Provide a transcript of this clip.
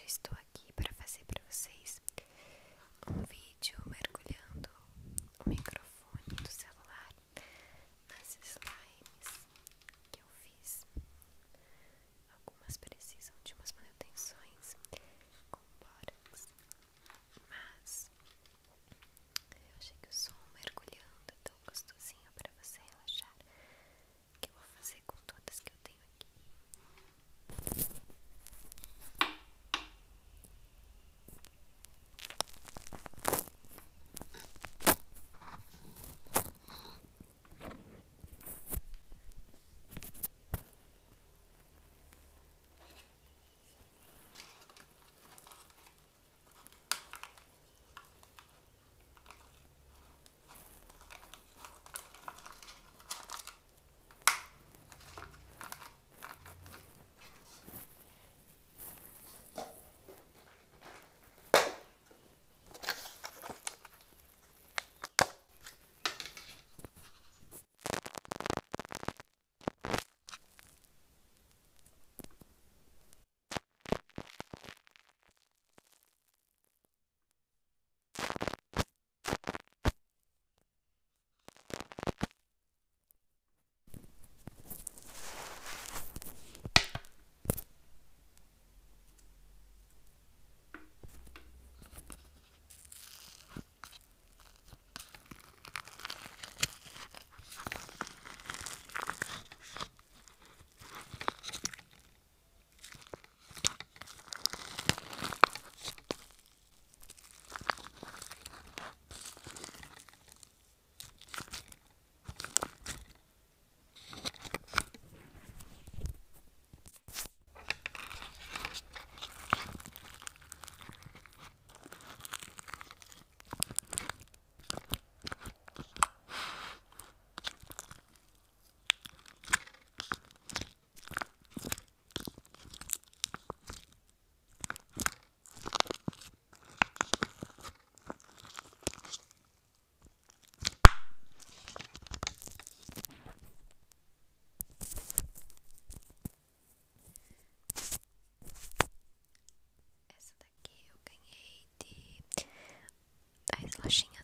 gesto roxinha